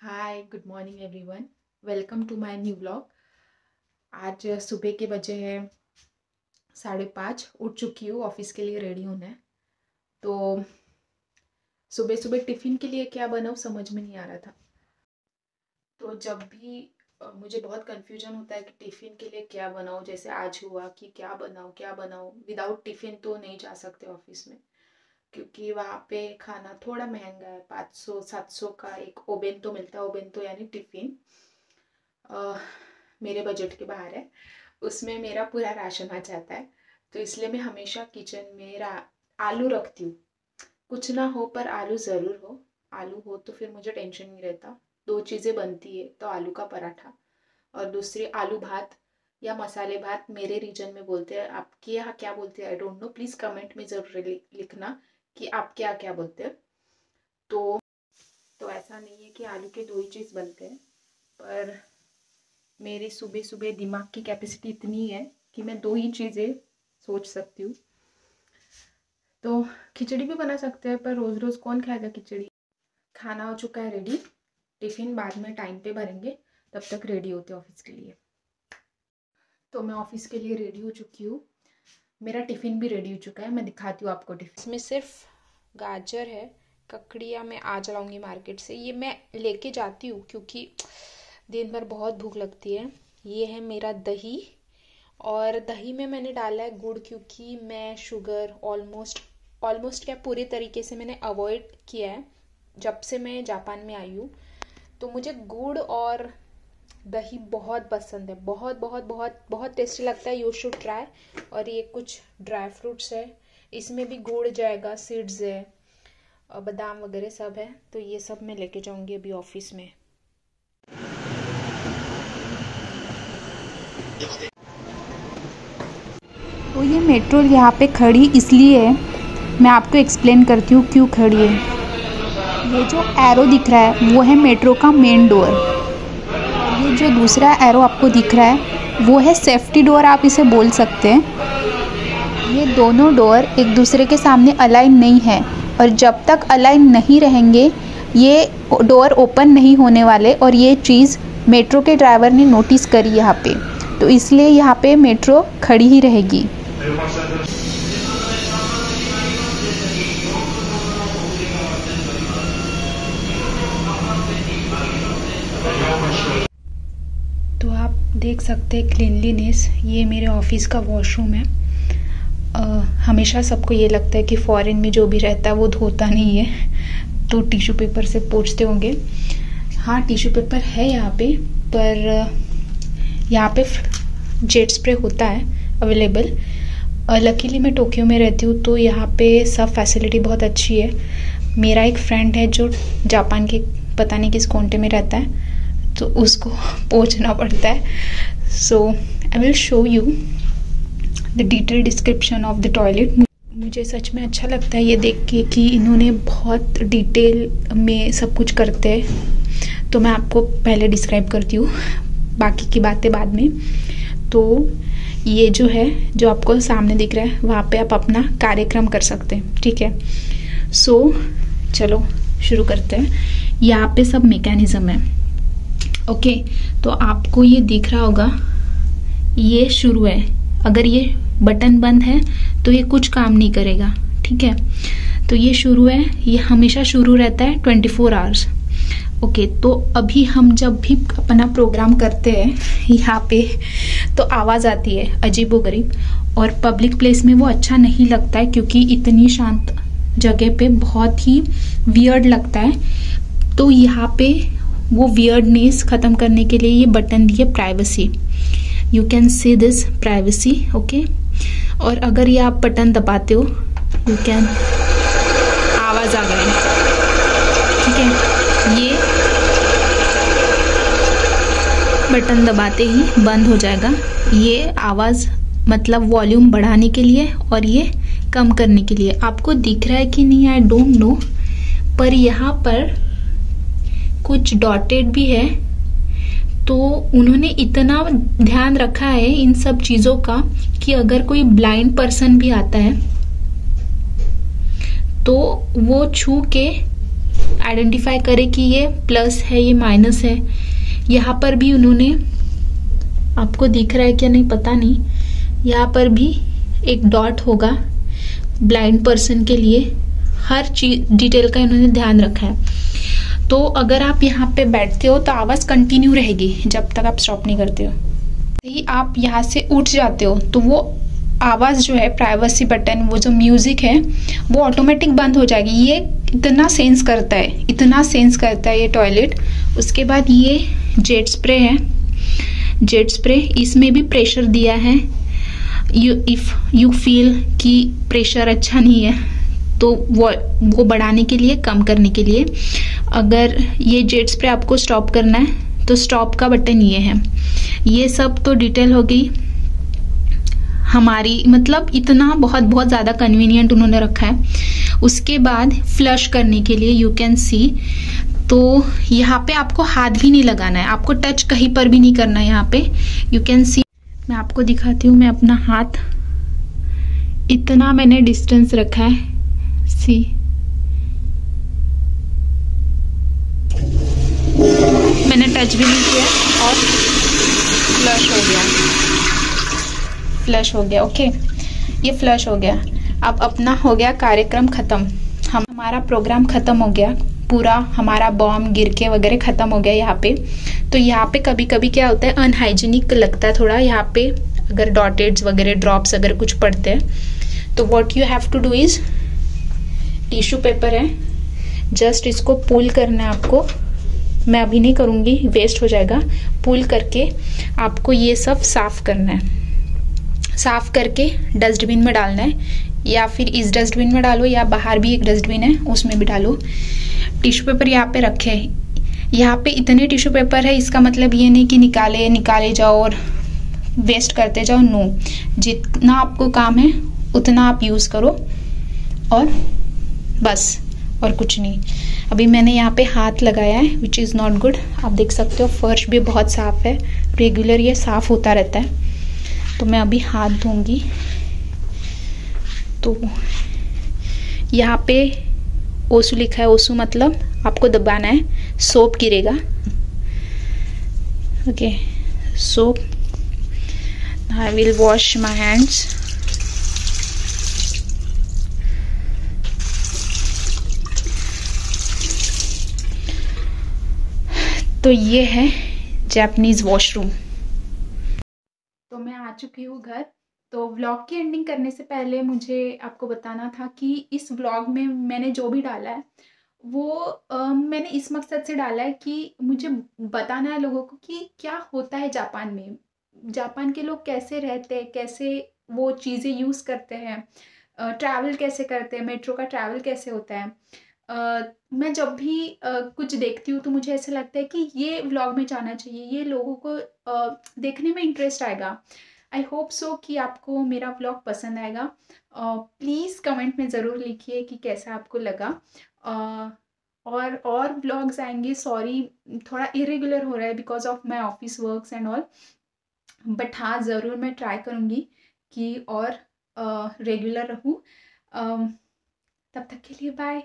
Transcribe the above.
Hi good morning everyone welcome to my new blog आज सुबह के बजे हैं, साढ़े पाँच, उठ चुकी हूँ, ऑफ़िस के लिए रेडी होना है। तो सुबह सुबह टिफ़िन के लिए क्या बनाऊँ, समझ में नहीं आ रहा था। तो जब भी मुझे बहुत कन्फ्यूज़न होता है कि टिफ़िन के लिए क्या बनाऊँ, जैसे आज हुआ कि क्या बनाऊँ क्या बनाऊँ। विदाउट टिफ़िन तो नहीं जा सकते ऑफ़िस में। क्योंकि वहाँ पे खाना थोड़ा महँगा है, पाँच सौ, सात सौ का एक ओबेन तो मिलता है, ओबेन तो यानी टिफ़िन। मेरे बजट के बाहर है। उसमें मेरा पूरा राशन आ जाता है। तो इसलिए मैं हमेशा किचन में रा, आलू रखती हूँ। कुछ ना हो पर आलू ज़रूर हो। आलू हो तो फिर मुझे टेंशन नहीं रहता। दो चीज़ें बनती है तो आलू का पराठा। और दूसरी आलू भात या मसाले भात मेरे रीजन में बोलते हैं। आपके यहाँ क्या बोलते हैं? I don't know please comment में ज़रूर लिखना। कि आप क्या क्या बोलते हैं? तो तो ऐसा नहीं है कि आलू के दो ही चीज़ बनते हैं, पर मेरे सुबह सुबह दिमाग की कैपेसिटी इतनी है कि मैं दो ही चीज़ें सोच सकती हूँ। तो खिचड़ी भी बना सकते हैं, पर रोज़ रोज़ कौन खाएगा खिचड़ी? खाना हो चुका है रेडी टिफ़िन बाद में टाइम पे भरेंगे, तब तक रेडी होते ऑफ़िस के लिए। तो मैं ऑफ़िस के लिए रेडी हो चुकी हूँ। मेरा टिफ़िन भी रेडी हो चुका है, मैं दिखाती हूँ आपको टिफ़िन। इसमें सिर्फ़ गाजर है, ककड़िया मैं आज लाऊँगी मार्केट से। ये मैं लेके जाती हूँ क्योंकि दिन भर बहुत भूख लगती है। ये है मेरा दही और दही में मैंने डाला है गुड़ क्योंकि मैं शुगर ऑलमोस्ट ऑलमोस्ट क्या पूरे तरीके से मैंने अवॉइड किया है। जब से मैं जापान में आई हूँ तो मुझे गुड़ और दही बहुत पसंद है। बहुत बहुत बहुत बहुत टेस्टी लगता है। यू शुड ट्राई और ये कुछ ड्राई फ्रूट्स है। इसमें भी गुड़ जाएगा सीड्स है, और बादाम वगैरह सब है। तो ये सब मैं लेके जाऊँगी अभी ऑफ़िस में। तो ये मेट्रो यहाँ पे खड़ी इसलिए है। मैं आपको एक्सप्लेन करती हूँ क्यों खड़ी है। ये जो एरो दिख रहा है, वो है मेट्रो का मेन डोर ये जो दूसरा एरो आपको दिख रहा है, वो है सेफ्टी डोर आप इसे बोल सकते हैं। ये दोनों डोर एक दूसरे के सामने अलाइन नहीं है और जब तक अलाइन नहीं रहेंगे, ये डोर ओपन नहीं होने वाले और ये चीज़ मेट्रो के ड्राइवर ने नोटिस करी यहाँ पे। तो इसलिए यहाँ पे मेट्रो खड़ी ही रहेगी। देख सकते हैं क्लिनलीनेस ये मेरे ऑफ़िस का वॉशरूम है। अ, हमेशा सबको ये लगता है कि फॉरेन में जो भी रहता है वो धोता नहीं है। तो टिश्यू पेपर से पोंछते होंगे। हाँ टिश्यू पेपर है यहाँ पे पर यहाँ पे जेट स्प्रे होता है अवेलेबल लकीली मैं टोक्यो में रहती हूँ तो यहाँ पे सब फैसिलिटी बहुत अच्छी है। मेरा एक फ्रेंड है जो जापान के पता नहीं किस कोंटे में रहता है। तो उसको पहुँचना पड़ता है। So I will show you the detail description of the toilet मुझे सच में अच्छा लगता है ये देख के कि इन्होंने बहुत डिटेल में सब कुछ करते हैं। तो मैं आपको पहले डिस्क्राइब करती हूँ। बाकी की बातें बाद में। तो ये जो है जो आपको सामने दिख रहा है वहाँ पे आप अपना कार्यक्रम कर सकते हैं ठीक है? सो so, चलो शुरू करते हैं। यहाँ पे सब मैकेनिज्म है। ओके तो आपको ये दिख रहा होगा, ये शुरू है। अगर ये बटन बंद है तो ये कुछ काम नहीं करेगा, ठीक है? तो ये शुरू है, ये हमेशा शुरू रहता है ट्वेंटी फोर आवर्स ओके तो अभी हम जब भी अपना प्रोग्राम करते हैं, यहाँ पे तो आवाज़ आती है, अजीबो गरीब। और पब्लिक प्लेस में वो अच्छा नहीं लगता है, क्योंकि इतनी शांत जगह पे बहुत ही वियर्ड लगता है। तो यहाँ पे वो वियर्डनेस ख़त्म करने के लिए ये बटन दिए privacy you can see this privacy okay और अगर ये आप बटन दबाते हो यू कैन आवाज़ आ गई। ठीक है? ये बटन दबाते ही बंद हो जाएगा। ये आवाज़ मतलब वॉल्यूम बढ़ाने के लिए और ये कम करने के लिए। आपको दिख रहा है कि नहीं? आई डोंट नो पर यहाँ पर कुछ डॉटेड भी है तो उन्होंने इतना ध्यान रखा है इन सब चीज़ों का कि अगर कोई ब्लाइंड पर्सन भी आता है तो वो छू के आइडेंटिफाई करे कि ये प्लस है, ये माइनस है। यहाँ पर भी उन्होंने, आपको दिख रहा है क्या नहीं पता नहीं, यहाँ पर भी एक डॉट होगा ब्लाइंड पर्सन के लिए। हर चीज़, डिटेल का इन्होंने ध्यान रखा है। तो अगर आप यहाँ पे बैठते हो तो आवाज़ कंटिन्यू रहेगी, जब तक आप स्टॉप नहीं करते हो। ही आप यहाँ से उठ जाते हो तो वो आवाज़ जो है प्राइवेसी बटन वो जो म्यूज़िक है, वो ऑटोमेटिक बंद हो जाएगी। ये इतना सेंस करता है, इतना सेंस करता है ये टॉयलेट उसके बाद ये जेट स्प्रे है। जेट स्प्रे इसमें भी प्रेशर दिया है। यू इफ़ यू फील कि प्रेशर अच्छा नहीं है तो वो वो बढ़ाने के लिए, कम करने के लिए। अगर ये जेट स्प्रे आपको स्टॉप करना है तो स्टॉप का बटन ये है। ये सब तो डिटेल हो गई। हमारी मतलब इतना बहुत बहुत ज़्यादा कन्वीनियंट उन्होंने रखा है। उसके बाद फ्लश करने के लिए यू कैन सी तो यहाँ पे आपको हाथ भी नहीं लगाना है। आपको टच कहीं पर भी नहीं करना है यहाँ पे। यू कैन सी मैं आपको दिखाती हूँ, मैं अपना हाथ, इतना मैंने डिस्टेंस रखा है। सी मैंने टच भी नहीं किया और फ्लश हो गया। फ्लश हो गया ओके ये फ्लश हो गया। अब अपना हो गया कार्यक्रम ख़त्म। हम, हमारा प्रोग्राम ख़त्म हो गया। पूरा हमारा बॉम्ब गिर के वगैरह ख़त्म हो गया यहाँ पे। तो यहाँ पे कभी कभी क्या होता है अनहाइजीनिक लगता है थोड़ा। यहाँ पे अगर डॉटेड्स वगैरह ड्रॉप्स अगर कुछ पड़ते हैं तो what you have to do is tissue paper है। जस्ट इसको पुल करना है आपको। मैं अभी नहीं करूँगी वेस्ट हो जाएगा। पुल करके आपको ये सब साफ़ करना है। साफ़ करके डस्टबिन में डालना है, या फिर इस डस्टबिन में डालो, या बाहर भी एक डस्टबिन है, उसमें भी डालो। टिश्यू पेपर यहाँ पे रखे यहाँ पे इतने टिश्यू पेपर है, इसका मतलब ये नहीं कि निकाले निकाले जाओ और वेस्ट करते जाओ। नो जितना आपको काम है, उतना आप यूज़ करो और बस, और कुछ नहीं। अभी मैंने यहाँ पे हाथ लगाया है विच इज़ नॉट गुड आप देख सकते हो, फर्श भी बहुत साफ़ है। रेगुलर ये साफ़ होता रहता है। तो मैं अभी हाथ धोंगी तो यहाँ पे ओसू लिखा है, ओसू मतलब आपको दबाना है, सोप गिरेगा। Okay soap I will wash my hands तो ये है जापानीज वॉशरूम तो मैं आ चुकी हूँ घर। तो व्लॉग की एंडिंग करने से पहले मुझे आपको बताना था कि इस व्लॉग में मैंने जो भी डाला है वो आ, मैंने इस मकसद से डाला है कि मुझे बताना है लोगों को कि क्या होता है जापान में। जापान के लोग कैसे रहते हैं कैसे वो चीज़ें यूज़ करते हैं ट्रैवल कैसे करते हैं मेट्रो का ट्रैवल कैसे होता है। मैं जब भी uh, कुछ देखती हूँ तो मुझे ऐसा लगता है कि ये व्लॉग में जाना चाहिए ये लोगों को uh, देखने में इंटरेस्ट आएगा। आई होप सो कि आपको मेरा व्लॉग पसंद आएगा। प्लीज़ कमेंट में ज़रूर लिखिए कि कैसा आपको लगा। और और ब्लॉग्स आएँगे सॉरी थोड़ा इरेगुलर हो रहा है because of my office works and all but हाँ ज़रूर मैं ट्राई करूँगी कि और रेगुलर रहूँ। तब तक के लिए बाय